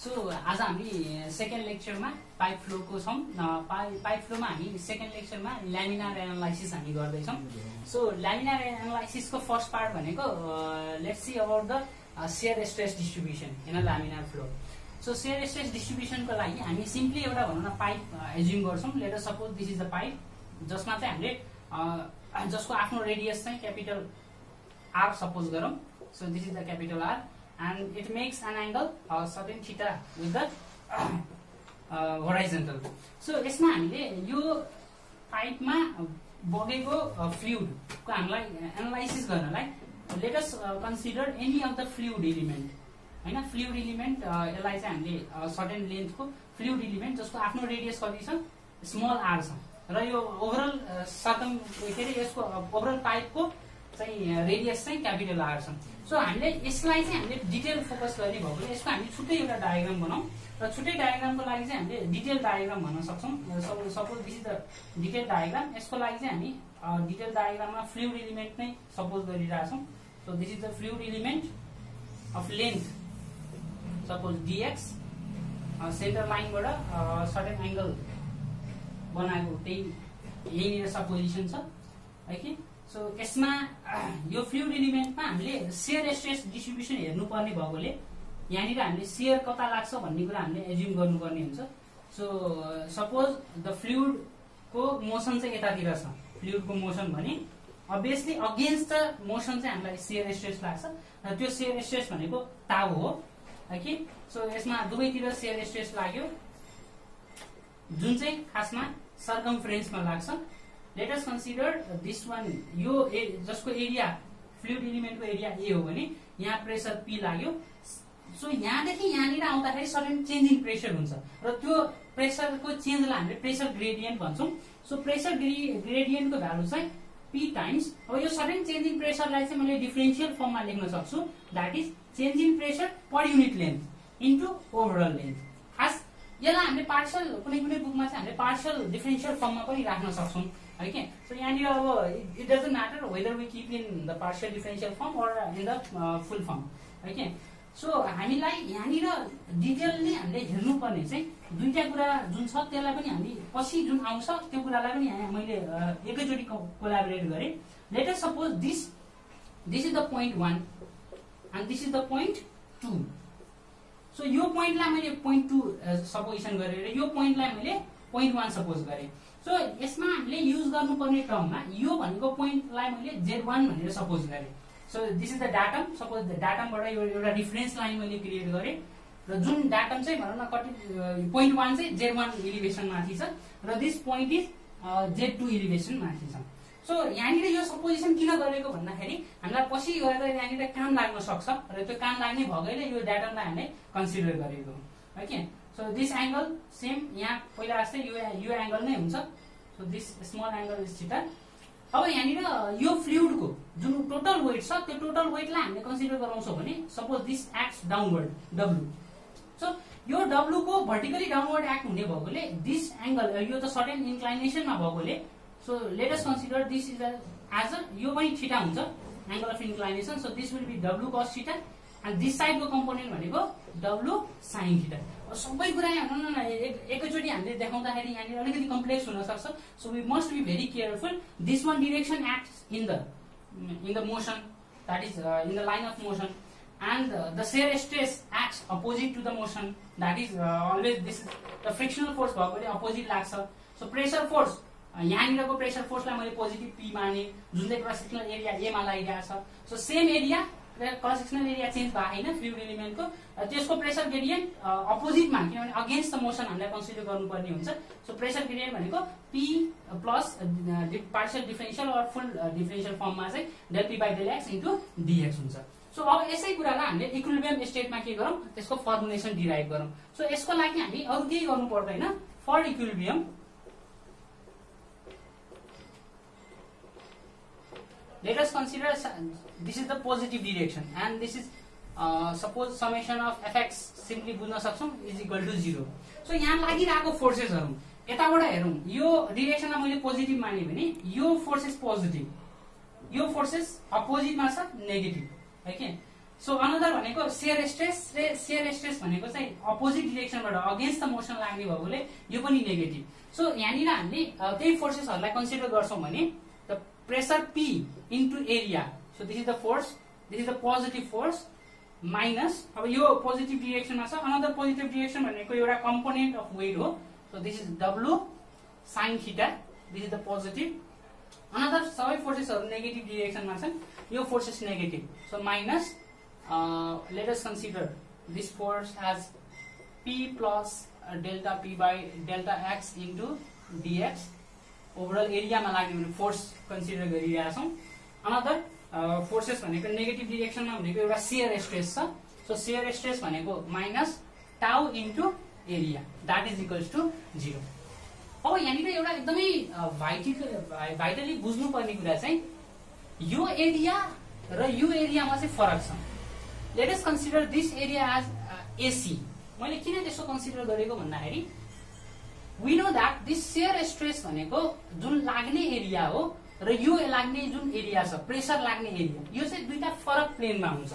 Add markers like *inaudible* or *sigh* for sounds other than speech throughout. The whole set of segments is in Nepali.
सो आज हामी सेकेन्ड लेक्चरमा पाइप फ्लोको छौँ। पाइ पाइप फ्लोमा हामी सेकेन्ड लेक्चरमा ल्यामिनार एनालाइसिस हामी गर्दैछौँ। सो ल्यामिनार एनालाइसिसको फर्स्ट पार्ट भनेको let's see about the shear stress distribution in laminar flow so shear stress डिस्ट्रिब्युसनको लागि हामी सिम्पली एउटा भनौँ न पाइप एज्युम गर्छौँ। Later suppose this is the pipe जसमा चाहिँ हामीले जसको आफ्नो रेडियस चाहिँ क्यापिटल आर सपोज गरौँ। So this is the capital R and it makes an angle uh, certain theta with the horizontal. So यसमा हामीले यो पाइपमा बगेको फ्लुइडको हामीलाई एनालाइसिस गर्नलाई let's consider any of the fluid element होइन फ्लुइड इलिमेन्ट यसलाई चाहिँ हामीले सर्टेन लेन्थको फ्लुइड इलिमेन्ट जसको आफ्नो रेडियस कति छ स्मल आर छ र यो ओभरअल सर्कम के अरे यसको ओभरअल पाइपको चाहिँ रेडियस चाहिँ क्यापिटल आर छ। सो हामीले यसलाई चाहिँ हामीले डिटेल फोकस गर्ने भएकोले यसको हामी छुट्टै एउटा डायग्राम बनाऊँ र छुट्टै डायग्रामको लागि चाहिँ हामीले डिटेल डायग्राम भन्न सक्छौँ। Suppose this is the detail diagram यसको लागि चाहिँ हामी डिटेल डायग्राममा फ्लुइड इलिमेन्ट नै सपोज गरिरहेछौँ। So this is the fluid element of length suppose D X centre लाइनबाट certain angle बनाएको त्यही यहीँनिर सपोजिसन छ। है कि? सो यसमा *clears throat* यो फ्लुइड इलिमेन्टमा हामीले सेयर स्ट्रेस डिस्ट्रिब्युसन हेर्नुपर्ने भएकोले यहाँनिर हामीले सेयर कता लाग्छ भन्ने कुरा हामीले एज्युम गर्नुपर्ने हुन्छ। सो सपोज द फ्लुइडको मोसन चाहिँ यतातिर छ। फ्लुइडको मोसन भने अभियसली अगेन्स्ट द मोसन चाहिँ हामीलाई सेयर स्ट्रेस लाग्छ। र त्यो सेयर स्ट्रेस भनेको हो है कि? सो यसमा दुवैतिर सेयर स्ट्रेस लाग्यो। जुन चाहिँ खासमा सर्कम फ्रेन्समा लाग्छ। Let us consider this one यो जसको एरिया फ्लुइड इलिमेन्टको एरिया ए हो भने यहाँ प्रेसर पी लाग्यो। सो यहाँदेखि यहाँनिर आउँदाखेरि सडन चेन्ज इन प्रेसर हुन्छ। र त्यो प्रेसरको चेन्जलाई हामीले प्रेसर ग्रेडियन्ट भन्छौँ। सो प्रेसर ग्रेडियन्टको भ्यालु चाहिँ पी टाइम्स अब यो सडन चेन्ज इन प्रेसरलाई चाहिँ मैले डिफरेन्सियल फर्ममा लेख्न सक्छु। That is change in pressure per unit length into overall length खास यसलाई हामीले पार्सल कुनै कुनै बुकमा चाहिँ हामीले पार्सल डिफरेन्सियल फर्ममा पनि राख्न सक्छौँ। है कि सो यहाँनिर अब it doesn't matter whether we keep in the partial differential form or in the full form है कि सो हामीलाई यहाँनिर डिटेलली हामीले हेर्नुपर्ने चाहिँ दुईवटा कुरा जुन छ त्यसलाई पनि हामी पछि जुन आउँछ त्यो कुरालाई पनि मैले एकैचोटि कोलाबरेट गरेँ। Later suppose this this is the point one and this is the point two so यो पोइन्टलाई मैले पोइन्ट टू सपोजिसन गरेर यो पोइन्टलाई मैले पोइन्ट वान सपोज गरेँ। सो यसमा हामीले युज गर्नुपर्ने टर्ममा यो भनेको पोइन्टलाई मैले जेड वान भनेर सपोज गरेँ. So this is the datum suppose डाटमबाट यो एउटा रिफरेन्स लाइन मैले क्रिएट गरेँ. र जुन डाटम चाहिँ भनौँ न कति पोइन्ट वान चाहिँ जेड वान इलिभेसन माथि छ र this point is Z two elevation माथि छ। सो यहाँनिर यो सपोजिसन किन गरेको भन्दाखेरि हामीलाई पछि गएर यहाँनिर काम लाग्न सक्छ र त्यो काम लाग्ने भएकोले यो डाटालाई हामीले कन्सिडर गरेको है कि? सो दिस एङ्गल सेम यहाँ पहिला जस्तै यो यो एङ्गल नै हुन्छ। So this small angle is theta अब यहाँनिर यो फ्लुइडको जुन टोटल वेट छ त्यो टोटल वेटलाई हामीले कन्सिडर गराउँछौँ भने suppose this act downward W so यो डब्लुको भर्टिकली डाउनवर्ड एक्ट हुने भएकोले दिस एङ्गल यो त सर्टेन इन्क्लाइनेसनमा भएकोले so let us consider this is as a यो पनि छिटा हुन्छ angle of inclination so this will be W cos theta and this साइडको कम्पोनेन्ट भनेको डब्लु साइन थिटा सबै कुरा भनौँ न एकैचोटि हामीले देखाउँदाखेरि यहाँनिर अलिकति कम्प्लेक्स हुनसक्छ। So we must be very careful this one direction act in the in the motion that is in the line of motion and the shear stress act opposite to the motion that is always this the frictional force भएकोले अपोजिट लाग्छ। सो प्रेसर फोर्स यहाँनिरको प्रेसर फोर्सलाई मैले पोजिटिभ पी माने। जुन चाहिँ क्रस सेक्सनल एरिया एमा लागिरहेको छ। So same area cross sectional area change भएको होइन फ्लुइड एलिमेन्टको। त्यसको प्रेसर ग्रेडियन्ट अपोजिटमा किनभने अगेन्स्ट द मोसन हामीलाई कन्सिडर गर्नुपर्ने हुन्छ। सो प्रेसर ग्रेडियन्ट भनेको P plus partial differential or full differential फर्ममा चाहिँ del P by del X into DX हुन्छ। सो अब यसै कुरालाई हामीले इक्विलिबियम स्टेटमा के गरौँ? त्यसको फर्मुलेसन डिराइभ गरौँ। सो यसको लागि हामी अरू केही गर्नु पर्दैन। For equilibrium let us consider this is the positive direction and this is uh, suppose summation simply बुझ्न सक्छौँ is equal to zero so यहाँ लागिरहेको फोर्सेसहरू यताबाट हेरौँ यो डिरेक्सनलाई मैले पोजिटिभ माने भने यो फोर्सेस पोजिटिभ यो फोर्सेस अपोजिटमा छ नेगेटिभ है कि सो अनदर भनेको सेयर स्ट्रेस र सेयर स्ट्रेस भनेको चाहिँ अपोजिट डिरेक्सनबाट अगेन्स्ट द मोसन लाग्ने भएकोले यो पनि नेगेटिभ सो यहाँनिर हामीले त्यही फोर्सेसहरूलाई कन्सिडर गर्छौँ भने the pressure P into area so this is the force this is the positive force minus अब यो पोजिटिभ डिरेक्सनमा छ अनदर पोजिटिभ डिरेक्सन भनेको एउटा कम्पोनेन्ट अफ वेट हो। So this is W sine theta this is the positive another सबै फोर्सेसहरू नेगेटिभ डिरेक्सनमा छन् यो forces negative so minus let us consider this force as P plus delta P by delta X into DX overall एरियामा लाग्ने भने फोर्स कन्सिडर गरिरहेछौँ। अनदर फोर्सेस भनेको नेगेटिभ डिरेक्सनमा भनेको एउटा सेयर स्ट्रेस छ। सो सेयर स्ट्रेस भनेको minus tau into area that is equals to zero अब यहाँनिर एउटा एकदमै भाइटिक भाइटली बुझ्नुपर्ने कुरा चाहिँ यो एरिया र यो एरियामा चाहिँ फरक छ। Let us consider this area as AC मैले किन त्यसो कन्सिडर गरेको भन्दाखेरि we know that this shear stress भनेको जुन लाग्ने एरिया हो र यो लाग्ने जुन एरिया छ प्रेसर लाग्ने एरिया यो चाहिँ दुईटा फरक प्लेनमा हुन्छ।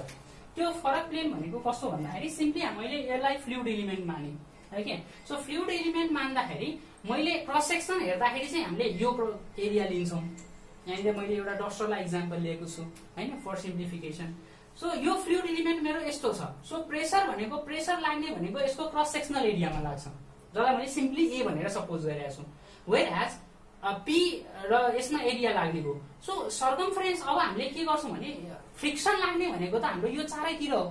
त्यो फरक प्लेन भनेको कस्तो भन्दाखेरि सिम्पली मैले यसलाई फ्लुइड एलिमेन्ट माने है के? सो फ्लुइड एलिमेन्ट मान्दाखेरि मैले क्रस सेक्सन हेर्दाखेरि चाहिँ हामीले यो एरिया लिन्छौँ। यहाँनिर मैले एउटा डस्टरलाई इक्जाम्पल लिएको छु होइन? फर सिम्प्लिफिकेसन सो यो फ्लुइड एलिमेन्ट मेरो यस्तो छ। सो प्रेसर भनेको प्रेसर लाग्ने भनेको यसको क्रस सेक्सनल एरियामा लाग्छ। जसलाई मैले सिम्पली ए भनेर सपोज गरिरहेको छु। वेयर एज पी र यसमा एरिया लाग्ने भयो सो सर्कमफ्रेन्स अब हामीले के गर्छौँ भने फ्रिक्सन लाग्ने भनेको त हाम्रो यो चारैतिर हो।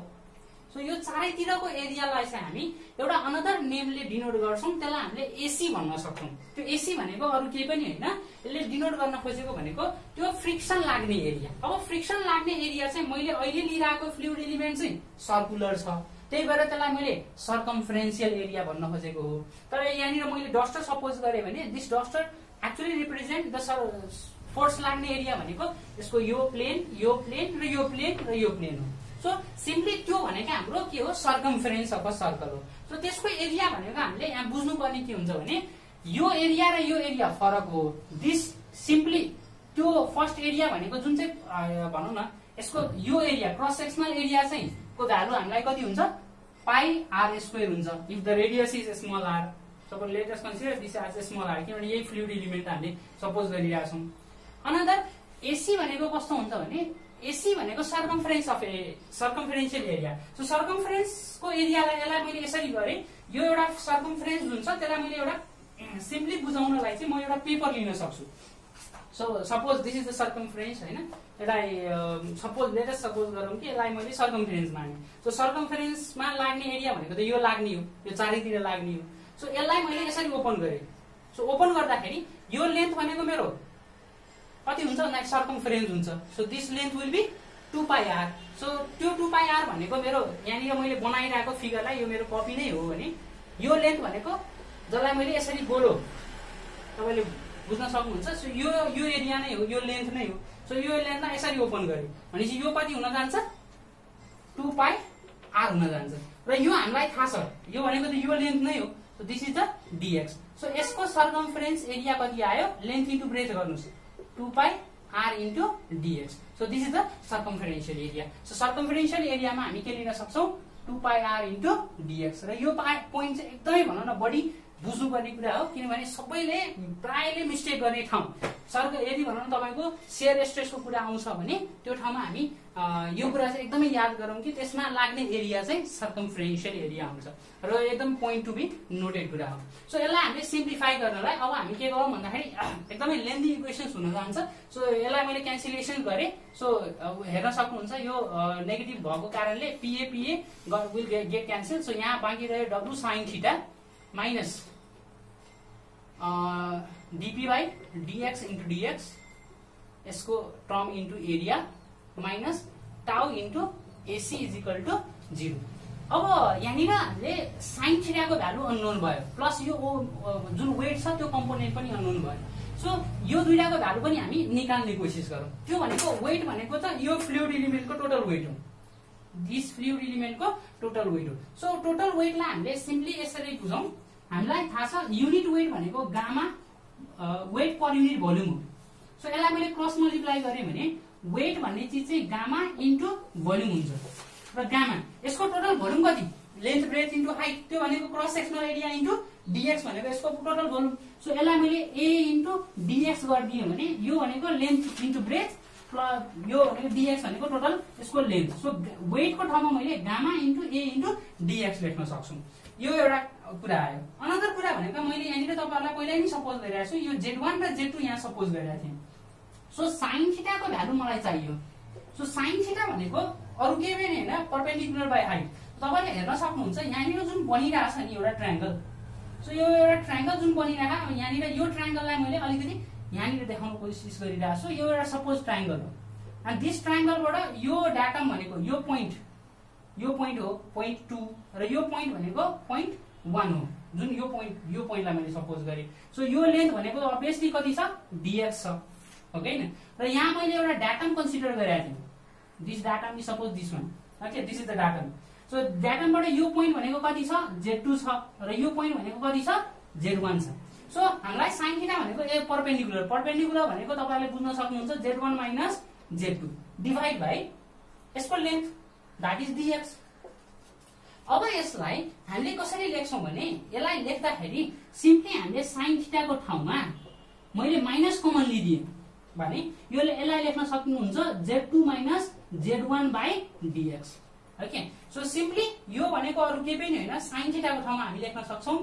सो यो चारैतिरको एरियालाई चाहिँ हामी एउटा अनदर नेमले डिनोट गर्छौँ त्यसलाई हामीले एसी भन्न सक्छौँ। त्यो एसी भनेको अरू केही पनि होइन यसले डिनोट गर्न खोजेको भनेको त्यो फ्रिक्सन लाग्ने एरिया। अब फ्रिक्सन लाग्ने एरिया चाहिँ मैले अहिले लिइरहेको फ्लुइड एलिमेन्ट चाहिँ सर्कुलर छ। त्यही भएर त्यसलाई मैले सर्कमफ्रेन्सियल एरिया भन्न खोजेको हो। तर यहाँनिर मैले डस्टर सपोज गरेँ भने this duster actually represent the force लाग्ने एरिया भनेको यसको यो प्लेन यो प्लेन र यो प्लेन र यो प्लेन हो। सो सिम्पली त्यो भनेको हाम्रो के हो? सर्कमफरेन्स अफ अ सर्कल हो। सो त्यसको एरिया भनेको हामीले यहाँ बुझ्नुपर्ने के हुन्छ भने यो एरिया र यो एरिया फरक हो। दिस सिम्पली त्यो फर्स्ट एरिया भनेको जुन चाहिँ भनौँ न यसको यो एरिया क्रस सेक्सनल एरिया चाहिँ को भ्यालु हामीलाई कति हुन्छ? पाई आर स्क्वेयर हुन्छ। If the radius is small R suppose let us consider this as small R किनभने यही फ्लुइड एलिमेन्ट हामीले सपोज गरिरहेछौँ अनदर एसी भनेको कस्तो हुन्छ भने एसी भनेको circumference of a circumferential area so सर्कमफरेन्सको एरियालाई यसलाई मैले यसरी गरेँ। यो एउटा सर्कमफरेन्स जुन छ त्यसलाई मैले एउटा *clears throat* सिम्पली बुझाउनलाई चाहिँ म एउटा पेपर लिन सक्छु। So suppose this is the circumference होइन यसलाई सपोज लेटेस्ट सपोज गरौँ कि यसलाई मैले सर्कमफरेन्स माने। सो सर्कमफरेन्समा लाग्ने एरिया भनेको त यो लाग्ने हो यो चारैतिर लाग्ने हो। सो यसलाई मैले यसरी ओपन गरेँ। सो ओपन गर्दाखेरि यो लेन्थ भनेको मेरो कति हुन्छ? भन्दाखेरि सर्कमफरेन्स हुन्छ। So this length will be two pi R so त्यो टु पाई आर भनेको मेरो यहाँनिर मैले बनाइरहेको फिगरलाई यो मेरो कपी नै हो भने यो लेन्थ भनेको जसलाई मैले यसरी गोलो तपाईँले बुझ्न सक्नुहुन्छ सो यो यो एरिया नै हो यो लेन्थ नै हो। सो यो लेन्थलाई यसरी ओपन गरेँ भनेपछि यो कति हुन जान्छ? टु पाई आर हुन जान्छ। र यो हामीलाई थाहा छ। यो भनेको त यो लेन्थ नै हो। So this is the DX so यसको सर्कमफरेन्स एरिया कति आयो? लेन्थ इन्टु ब्रेथ गर्नुहोस्। Two pi R into DX so this is the circumferential area so circumferential एरियामा हामी के लिन सक्छौँ? Two pi R into DX र यो पोइन्ट चाहिँ एकदमै भनौँ न बढी बुझ्नुपर्ने कुरा हो किनभने सबैले प्रायले मिस्टेक गर्ने ठाउँ। सर्क यदि भनौँ तपाईँको सेयर स्ट्रेसको कुरा आउँछ भने त्यो ठाउँमा हामी यो कुरा चाहिँ एकदमै याद गरौँ कि त्यसमा लाग्ने एरिया चाहिँ सर्कमफ्रेन्सियल एरिया हुन्छ। र एकदम पोइन्ट टु बी नोटेड कुरा हो। सो यसलाई हामीले सिम्प्लिफाई गर्नलाई अब हामी के गरौँ भन्दाखेरि *clears throat* एकदमै लेन्दी इक्वेसन्स हुन जान्छ। सो यसलाई मैले क्यान्सलेसन गरेँ। सो हेर्न सक्नुहुन्छ यो नेगेटिभ भएको कारणले पिए पिए विल गेट क्यान्सल सो यहाँ बाँकी रह्यो W sine theta minus DP by DX into DX यसको term into area minus tau into AC is equal to zero अब यहाँनिर हामीले साइन थिटाको भ्यालु अननोन भयो प्लस यो जुन वेट छ त्यो कम्पोनेन्ट पनि अननोन भयो. सो यो दुइटाको भ्यालु पनि हामी निकाल्ने कोसिस गरौँ। त्यो भनेको वेट भनेको त यो फ्लुइड एलिमेन्टको टोटल वेट हो। दिस फ्लुइड एलिमेन्टको टोटल वेट हो। सो टोटल वेटलाई हामीले सिम्पली यसरी बुझौँ। हामीलाई थाहा छ युनिट वेट भनेको gamma weight per unit volume हो। सो यसलाई मैले क्रस मल्टिप्लाई गरेँ भने वेट भन्ने चिज चाहिँ गामा इन्टु भोल्युम हुन्छ। र गामा यसको टोटल भोल्युम कति? लेन्थ ब्रेथ इन्टु हाइट त्यो भनेको cross sectional area into DX भनेको यसको टोटल भोल्युम सो यसलाई मैले ए इन्टु डिएक्स गरिदिएँ भने यो भनेको लेन्थ इन्टु ब्रेथ प्लस यो भनेको डिएक्स भनेको टोटल यसको लेन्थ सो वेटको ठाउँमा मैले gamma into A into DX लेख्न सक्छु। यो एउटा कुरा आयो। अनदर कुरा भनेको मैले यहाँनिर तपाईँहरूलाई पहिल्यै नै सपोज गरिरहेको छु यो जेड वान र जेड टू यहाँ सपोज गरिरहेको थिएँ। सो साइन थिटाको भ्यालु मलाई चाहियो। सो साइन थिटा भनेको अरू केही पनि होइन पर्पेन्डिकुलर बाई हाइट तपाईँले हेर्न सक्नुहुन्छ यहाँनिर जुन बनिरहेको छ नि एउटा ट्रायङ्गल सो यो एउटा ट्रायङ्गल जुन बनिरहेको अब यहाँनिर यो ट्रायङ्गललाई मैले अलिकति यहाँनिर देखाउनु कोसिस गरिरहेको छु। यो एउटा सपोज ट्रायङ्गल हो। अनि दिस ट्रायङ्गलबाट यो डाटम भनेको यो पोइन्ट यो पोइन्ट हो पोइन्ट टू र यो पोइन्ट भनेको पोइन्ट वान हो। जुन यो पोइन्ट यो पोइन्टलाई मैले सपोज गरेँ। सो यो लेन्थ भनेको अभियसली कति छ? डिएक्स छ। हो कि र यहाँ मैले एउटा डाटम कन्सिडर गरेको थिएँ। This datum is suppose this one okay this is the datum so डाटमबाट यो पोइन्ट भनेको कति छ? जेड टू छ। र यो पोइन्ट भनेको कति छ? जेड वान छ। सो हामीलाई साइन भनेको ए पर्पेन्डिकुलर पर्पेन्डिकुलर भनेको तपाईँले बुझ्न सक्नुहुन्छ Z one minus Z two divide by यसको लेन्थ द्याट इज डिएक्स अब यसलाई हामीले कसरी लेख्छौँ भने यसलाई लेख्दाखेरि सिम्पली हामीले साइन थिटाको ठाउँमा मैले माइनस कमन लिदिएँ भने यो यसलाई लेख्न सक्नुहुन्छ Z two minus Z one by DX okay so simply यो भनेको अरू केही पनि होइन साइन थिटाको ठाउँमा हामी लेख्न सक्छौँ।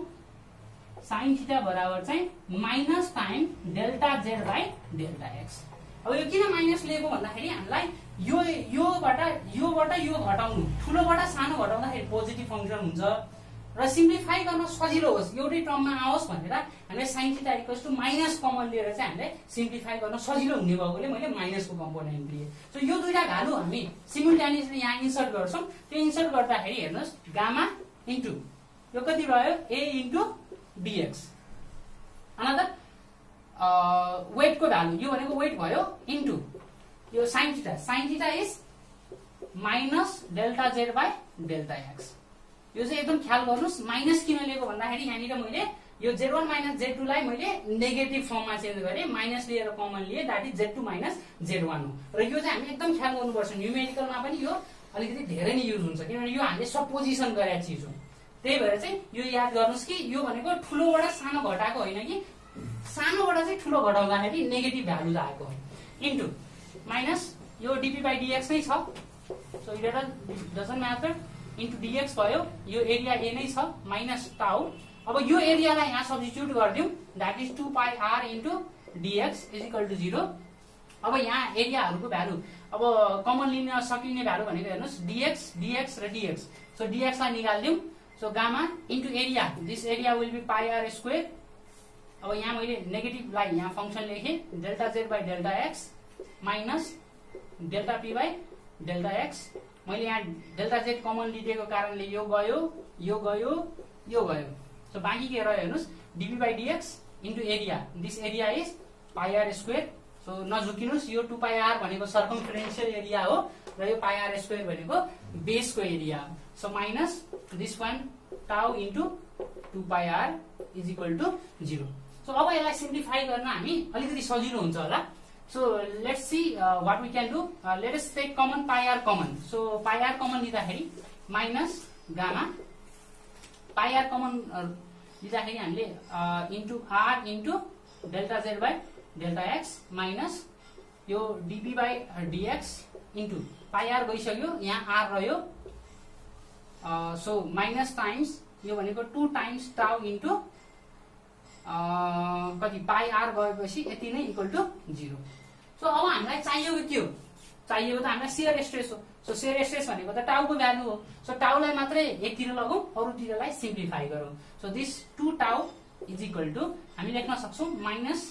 साइन थिटा बराबर चाहिँ minus time delta Z by delta X अब यो किन माइनस लिएको भन्दाखेरि हामीलाई यो योबाट योबाट यो घटाउनु। ठुलोबाट सानो घटाउँदाखेरि पोजिटिभ फङ्सन हुन्छ। र सिम्प्लिफाई गर्न सजिलो होस्। एउटै टर्ममा आओस् भनेर हामीले साइन थिटा माइनस कमन लिएर चाहिँ हामीले सिम्प्लिफाई गर्न सजिलो हुने भएकोले मैले माइनसको कम्पोनेन्ट लिएँ सो यो दुईवटा भ्यालु हामी सिमिल्टेनियसली यहाँ इन्सर्ट गर्छौँ। त्यो इन्सर्ट गर्दाखेरि हेर्नुहोस् गामा इन्टु यो कति रह्यो ए इन्टु डिएक्स अनदर वेटको भ्यालु यो भनेको वेट भयो इन्टु यो sine theta sine theta is minus delta Z by delta X यो चाहिँ एकदम ख्याल गर्नुहोस् माइनस किन लिएको भन्दाखेरि यहाँनिर मैले यो जेड वान माइनस जेड टूलाई मैले नेगेटिभ फर्ममा चेन्ज गरेँ। माइनस लिएर कमन लिएँ that is Z two minus Z one हो। र यो चाहिँ हामी एकदम ख्याल गर्नुपर्छ। न्युमेरिकलमा पनि यो अलिकति धेरै नै युज हुन्छ। किनभने यो हामीले सपोजिसन गरेका चिज हो। त्यही भएर चाहिँ यो याद गर्नुहोस् कि यो भनेको ठुलोबाट सानो घटाएको होइन कि सानोबाट चाहिँ ठुलो घटाउँदाखेरि नेगेटिभ भ्यालु आएको हो। इन्टु माइनस यो डिपी बाई डिएक्स नै छ। So it doesn't matter into DX भयो यो एरिया ए नै छ माइनस टाउ अब यो एरियालाई यहाँ सब्जिट्युट गरिदिउँ। That is two pi R into DX is equal to zero अब यहाँ एरियाहरूको भ्यालु अब कमन लिन सकिने भ्यालु भनेको हेर्नुहोस्। डिएक्स डिएक्स र डिएक्स सो डिएक्सलाई निकालिदिउँ। So gamma into area this area will be pi R square अब यहाँ मैले नेगेटिभलाई यहाँ function लेखेँ delta Z by delta X minus delta P by delta X मैले यहाँ डेल्टा जेड कमन लिदिएको कारणले यो गयो यो गयो यो गयो। सो बाँकी के रह्यो हेर्नुहोस् DB by DX into area this area is pi R square so नझुकिनुहोस् यो टु पाइआर भनेको सर्कमफरेन्सियल एरिया हो र यो पाइआर स्क्वेयर भनेको बेसको एरिया हो so minus this one tau into two pi R is equal to zero so अब यसलाई सिम्प्लिफाई गर्न हामी अलिकति सजिलो हुन्छ होला we can do. Uh, let us take common pi r common. So pi r common लिँदाखेरि माइनस गामा r common लिँदाखेरि हामीले into R into delta Z by delta X minus यो DP by DX into pi R गइसक्यो यहाँ आर रह्यो सो माइनस टाइम्स यो भनेको टु टाइम्स टाउ इन्टु कति पाई आर गएपछि यति नै इक्वल टु जिरो सो अब हामीलाई चाहिएको के हो? चाहिएको त हामीलाई सेयर स्ट्रेस हो। सो सेयर स्ट्रेस भनेको त टाउको भ्यालु हो। सो टाउलाई मात्रै एकतिर लगाउँ अरूतिरलाई सिम्प्लिफाई गरौँ। So this two tau is equal to हामी लेख्न सक्छौँ माइनस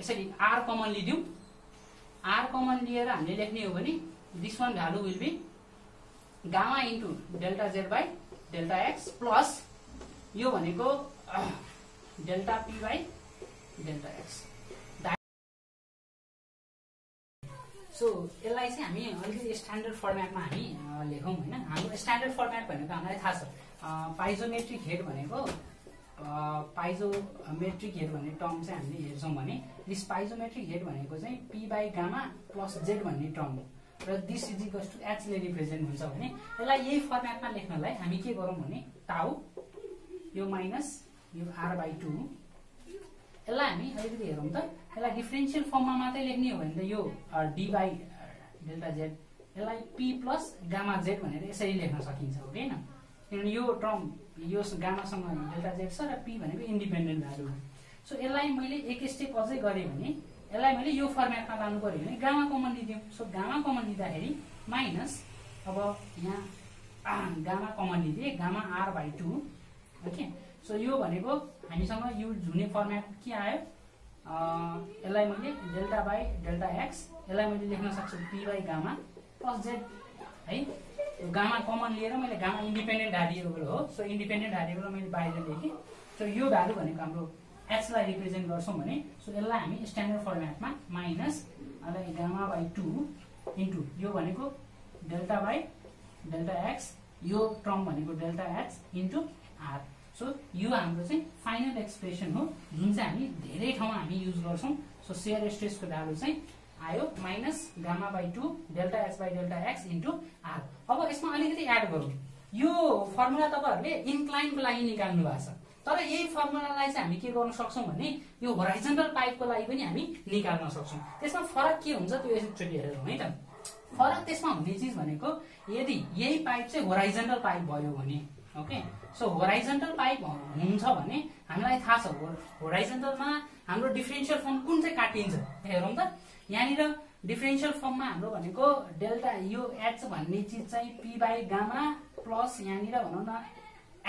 यसरी आर कमन लिदिउँ आर कमन लिएर हामीले लेख्ने हो भने this one value will be gamma into delta Z by delta X plus यो भनेको delta P by delta X. So यसलाई चाहिँ हामी अलिकति स्ट्यान्डर्ड फर्मेटमा हामी लेखौँ होइन? हाम्रो स्ट्यान्डर्ड फर्मेट भनेको हामीलाई थाहा छ। पाइजोमेट्रिक हेड भनेको पाइजोमेट्रिक हेड भन्ने टर्म चाहिँ हामीले हेर्छौँ भने दिस पाइजोमेट्रिक हेड भनेको चाहिँ P by gamma plus Z भन्ने टर्म हो। र दिस इज इक्वल्स टु एचले रिप्रेजेन्ट हुन्छ भने यसलाई यही फर्मेटमा लेख्नलाई हामी के गरौँ भने टाउ यो माइनस यो आर बाई टू। यसलाई हामी अलिकति हेरौँ त। यसलाई डिफ्रेन्सियल फर्ममा मात्रै लेख्ने हो भने त यो डी बाई डेल्टा जेड यसलाई पी प्लस गामा जेड भनेर यसरी लेख्न सकिन्छ हो होइन किनभने यो टर्म यो गामासँग डेल्टा जेड छ र पी भनेको इन्डिपेन्डेन्ट भ्यालु हो। सो यसलाई मैले एक स्टेप अझै गरेँ भने यसलाई मैले यो फर्मेटमा लानु पऱ्यो भने गामा कमन लिदिउँ सो गामा कमन लिँदाखेरि माइनस अब यहाँ gamma common लिदिएँ gamma R by two okay? So यो भनेको हामीसँग युज हुने फर्मेट के आयो? यसलाई मैले डेल्टा बाई डेल्टा एक्स यसलाई मैले लेख्न सक्छु P by gamma plus Z है? गामा कमन लिएर मैले गामा इन्डिपेन्डेन्ट भेरिएबल हो। सो इन्डिपेन्डेन्ट भेरिएबल मैले बाहिर लेखेँ। सो यो भ्यालु भनेको हाम्रो एक्सलाई रिप्रेजेन्ट गर्छौँ भने सो यसलाई हामी स्ट्यान्डर्ड फर्मेटमा माइनस यसलाई गामा बाई टू इन्टु यो भनेको डेल्टा बाई डेल्टा एक्स यो टर्म भनेको delta X into R. So यो हाम्रो चाहिँ फाइनल एक्सप्रेसन हो जुन चाहिँ हामी धेरै ठाउँमा हामी युज गर्छौँ। सो सेयर स्ट्रेसको भ्यालु चाहिँ आयो minus gamma by two delta X by delta X into R अब यसमा अलिकति एड गरौँ। यो फर्मुला तपाईँहरूले इन्क्लाइनको लागि निकाल्नु भएको छ। तर यही फर्मुलालाई चाहिँ हामी के गर्न सक्छौँ भने यो होराइजेन्टल पाइपको लागि पनि हामी निकाल्न सक्छौँ। त्यसमा फरक के हुन्छ त्यो एकचोटि हेरौँ है त? फरक त्यसमा हुने चिज भनेको यदि यही पाइप चाहिँ होराइजेन्टल पाइप भयो भने ओके सो होराइजेन्टल पाइप हुन्छ भने हामीलाई थाहा छ होराइजेन्टलमा हाम्रो डिफ्रेन्सियल फर्म कुन चाहिँ काटिन्छ? हेरौँ त। यहाँनिर डिफ्रेन्सियल फर्ममा हाम्रो भनेको डेल्टा यो एच भन्ने चिज चाहिँ पी बाई गामा प्लस यहाँनिर भनौँ न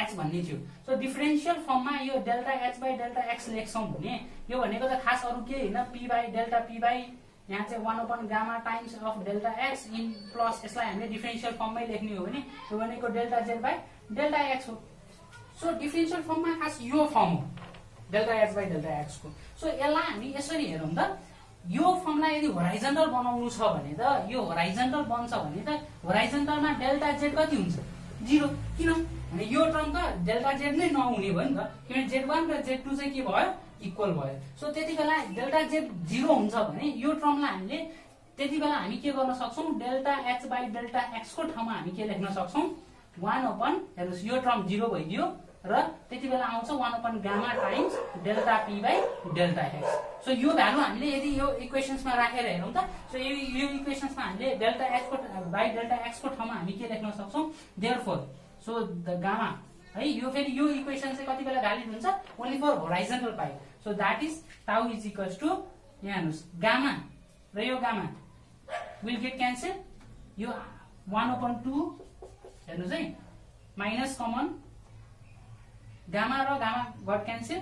एच भन्ने थियो। सो डिफरेन्सियल फर्ममा यो delta H by delta X लेख्छौँ भने यो भनेको त खास अरू केही होइन। P by delta P by यहाँ चाहिँ one upon gamma times of delta X in plus यसलाई हामीले डिफरेन्सियल फर्ममै लेख्ने हो भने यो भनेको delta Z by delta X हो सो डिफरेन्सियल फर्ममा खास यो फर्म हो डेल्टा एच बाई डेल्टा एक्सको सो यसलाई हामी यसरी हेरौँ त यो फर्मलाई यदि होराइजेन्टल बनाउनु छ भने त यो होराइजेन्टल बन्छ भने त होराइजेन्टलमा डेल्टा जेड कति हुन्छ? जिरो किन? भने यो टर्म त डेल्टा जेड नै नहुने भयो नि त। किनभने जेड वान र जेड टू चाहिँ के भयो? इक्वल भयो। सो त्यति बेला डेल्टा जेड जिरो हुन्छ भने यो टर्मलाई हामीले त्यति बेला हामी के गर्न सक्छौँ? डेल्टा एच बाई डेल्टा एक्सको ठाउँमा हामी के लेख्न सक्छौँ? वान ओपन हेर्नुहोस् यो टर्म जिरो भइदियो र त्यति बेला आउँछ one upon gamma times delta P by delta X so यो भ्यालु हामीले यदि यो इक्वेसन्समा राखेर हेरौँ त सो यो यो इक्वेसन्समा हामीले डेल्टा एक्सको बाई डेल्टा एक्सको ठाउँमा हामी के लेख्न सक्छौँ? Therefore so the gamma है यो फेरि यो इक्वेसन चाहिँ कति बेला भ्यालिड हुन्छ? Only for horizontal pipe so that is tau is equals to यहाँ हेर्नुहोस् गामा र यो गामा विल गेट क्यान्सल यो वान ओपन टू हेर्नुहोस् है। माइनस कमन गामा र gamma got cancel.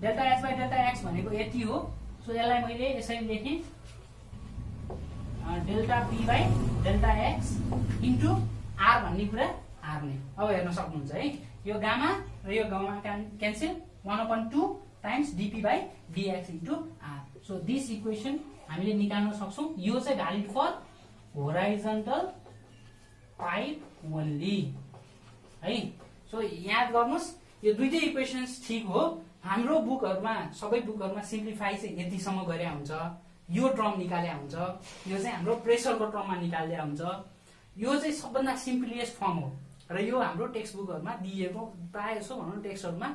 Delta H by delta X भनेको यति हो। सो यसलाई मैले यसरी लेखेँ। Delta P by delta X into R भन्ने कुरा आर नै अब हेर्न सक्नुहुन्छ है। यो गामा र यो gamma cancel one upon two times dP by dX into R so this equation हामीले निकाल्न सक्छौँ। यो चाहिँ valid for horizontal pipe only है? सो याद गर्नुहोस् यो दुइटै इक्वेसन्स ठिक हो। हाम्रो बुकहरूमा सबै बुकहरूमा सिम्प्लिफाई चाहिँ यतिसम्म गरे हुन्छ। यो ट्रम निकाले हुन्छ। यो चाहिँ हाम्रो प्रेसरको ट्रममा निकाल्दै हुन्छ। यो चाहिँ सबभन्दा सिम्पलिएस्ट फर्म हो। र यो हाम्रो टेक्स्ट बुकहरूमा दिएको प्रायः जसो भनौँ टेक्स्टहरूमा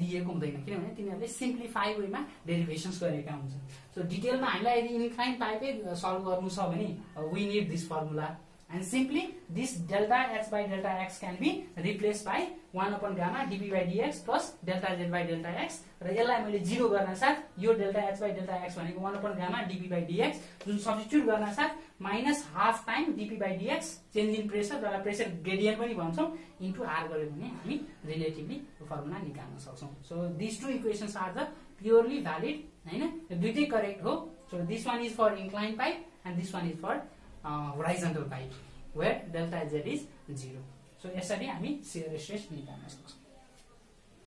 दिएको हुँदैन। किनभने तिनीहरूले सिम्प्लिफाई वेमा डेरिभेसन्स गरेका हुन्छ। सो डिटेलमा हामीलाई यदि इन्क्लाइन टाइपै सल्भ गर्नु छ भने we this formula And simply this delta h by delta x can be replaced by 1 upon gamma dp by dx plus delta z by delta x. र यसलाई मैले जिरो गर्न साथ यो delta H by delta X भनेको one upon gamma dP by dX जुन सब्सटिट्युट गर्न साथ minus half time dP by dX change in pressure जसलाई प्रेसर ग्रेडियन्ट पनि भन्छौँ इन्टु आर गऱ्यो भने हामी रिलेटिभली फर्मुला निकाल्न सक्छौँ। So this two equations are the purely valid होइन? दुइटै करेक्ट हो। So this one is for incline pipe and this one is for horizontal pipe where delta z is 0. So यसरी हामी shear stress निकाल्न सक्छौँ